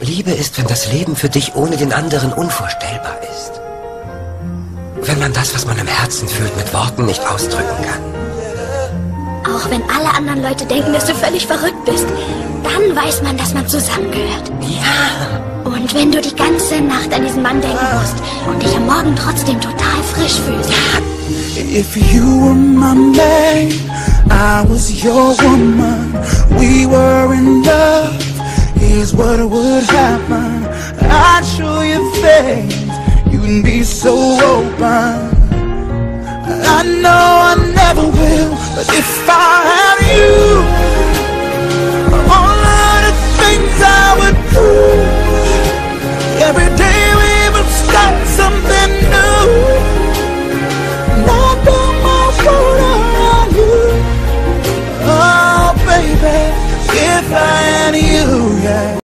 Liebe ist, wenn das Leben für dich ohne den anderen unvorstellbar ist. Wenn man das, was man im Herzen fühlt, mit Worten nicht ausdrücken kann. Auch wenn alle anderen Leute denken, dass du völlig verrückt bist, dann weiß man, dass man zusammengehört. Ja. Und wenn du die ganze Nacht an diesen Mann denken musst und dich am Morgen trotzdem total frisch fühlst. If you were my man, I was your woman. We were in what would happen I'd show you things You'd be so open. I know I never will But if I had you All of the things I would do. Every day we would start something new. Not that my world around you. Oh baby, if I had you, yeah.